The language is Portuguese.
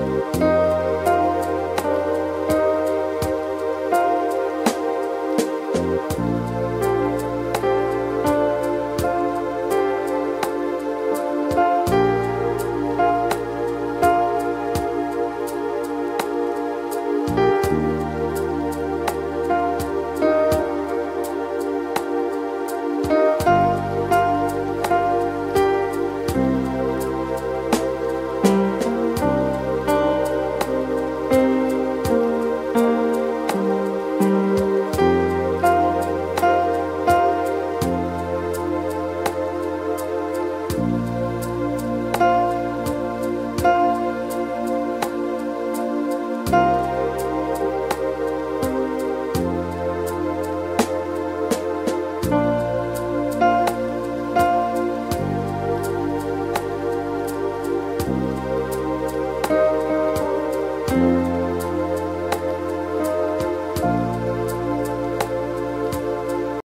Música